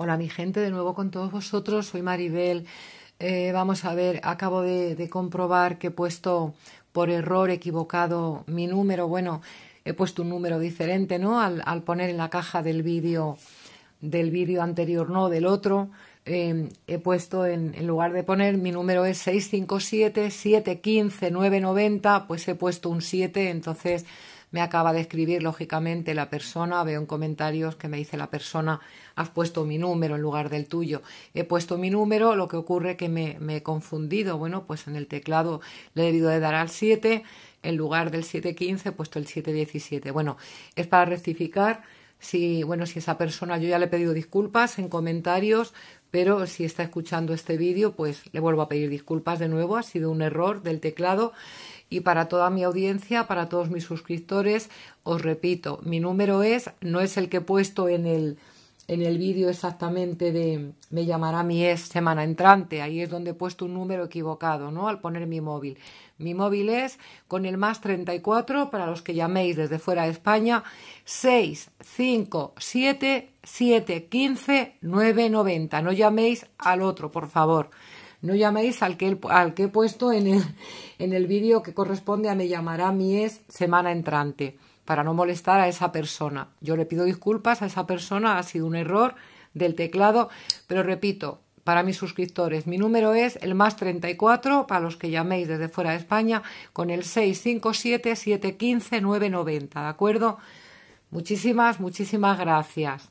Hola mi gente, de nuevo con todos vosotros, soy Maribel. Eh, vamos a ver, acabo de, comprobar que he puesto por error equivocado mi número. Bueno, he puesto un número diferente, ¿no? Al, poner en la caja del vídeo del vídeo anterior, no del otro. Eh, he puesto en, en, lugar de poner mi número es 657 715 990, pues he puesto un 7, entonces me acaba de escribir, lógicamente, la persona, veo en comentarios que me dice la persona, has puesto mi número en lugar del tuyo. He puesto mi número, lo que ocurre que me, he confundido. Bueno, pues en el teclado le he debido de dar al 7, en lugar del 715 he puesto el 717. Bueno, es para rectificar si, bueno, si esa persona, yo ya le he pedido disculpas en comentarios, pero si está escuchando este vídeo, pues le vuelvo a pedir disculpas de nuevo, ha sido un error del teclado. Y para toda mi audiencia, para todos mis suscriptores, os repito, mi número es, no es el que he puesto en el, en el vídeo exactamente de me llamará mi ex semana entrante, ahí es donde he puesto un número equivocado, ¿no? Al poner mi móvil. Mi móvil es con el más 34 para los que llaméis desde fuera de España 6 5 7 7 15 9 90. No llaméis al otro, por favor. No llaméis al que, al que he puesto en el, en el vídeo que corresponde a me llamará mi es semana entrante, para no molestar a esa persona. Yo le pido disculpas a esa persona, ha sido un error del teclado, pero repito, para mis suscriptores. Mi número es el más 34 para los que llaméis desde fuera de España con el 657 715 990, ¿de acuerdo? Muchísimas, muchísimas gracias.